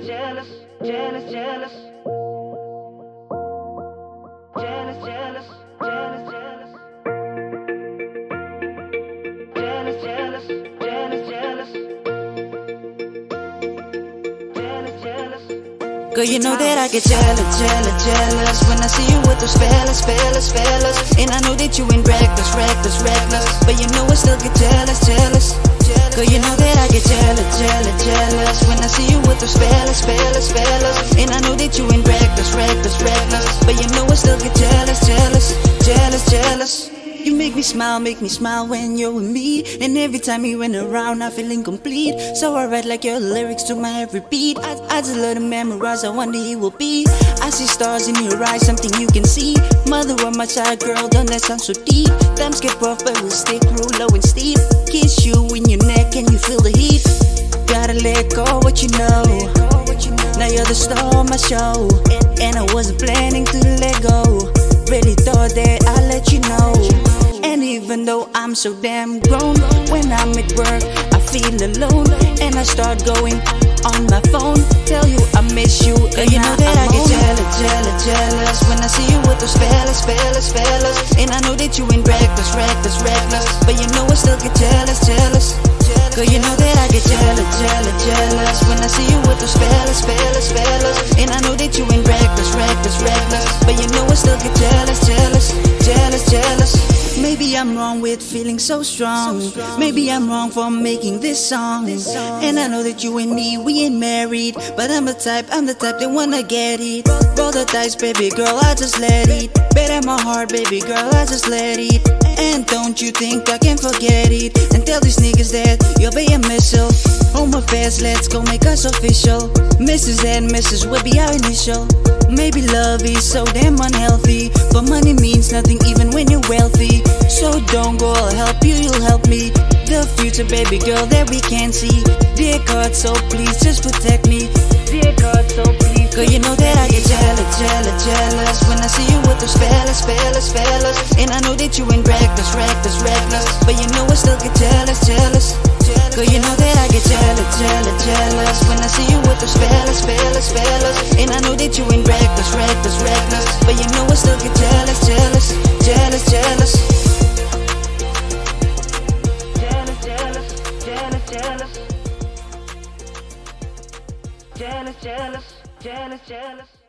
jealous, jealous, jealous, jealous. Girl, you know that I get jealous, jealous, jealous When I see you with those fellas, fellas, fellas And I know that you ain't reckless, reckless, reckless But you know I still get jealous, jealous. Girl, you know that I get jealous, But you know I still get jealous, jealous, jealous, jealous. You make me smile, make me smile when you're with me. And every time you went around I feel incomplete. So I write like your lyrics to my every beat I, I just let them memorize, I wonder he will be. I see stars in your eyes, something you can see. Mother of my child, girl, don't that sound so deep. Times get rough but we'll stick real low and steep. Kiss you in your neck and you feel the heat. Gotta let go what you know Now you're the star of my show. And I wasn't planning to let go. Really thought that I'd let you know. And even though I'm so damn grown When I'm at work I feel alone. And I start going on my phone. Tell you I miss you and you know that I get jealous, jealous, jealous When I see you with those fellas, fellas, fellas. And I know that you ain't reckless, reckless, reckless But you know I still get jealous, jealous jealous, When I see you with those fellas, fellas, fellas And I know that you ain't reckless, reckless, reckless. But you know I still get jealous, jealous, jealous, jealous. Maybe I'm wrong with feeling so strong. Maybe I'm wrong for making this song. And I know that you and me, we ain't married. But I'm the type, I'm the type that wanna get it. Roll the dice, baby girl, I just let it. Bet at my heart, baby girl, I just let it And don't you think I can forget it? And tell these niggas that you'll be a missile oh, my affairs, let's go make us official. Mrs. and Mrs. will be our initial. Maybe love is so damn unhealthy But money means nothing even when you're wealthy. So don't go, I'll help you, you'll help me. The future, baby girl, that we can see. Dear God, so please just protect me. Dear God, so please Girl, you know that I get jealous, fellas, fellas. And I know that you ain't reckless, reckless, reckless. But you know I still get jealous, jealous. Girl, you know that I get jealous, jealous, jealous. When I see you with those fellas, fellas, fellas. And I know that you ain't reckless, reckless, reckless. But you know I still get jealous, jealous, jealous, jealous. Jealous, jealous, jealous, jealous. Jealous, jealous, jealous, jealous.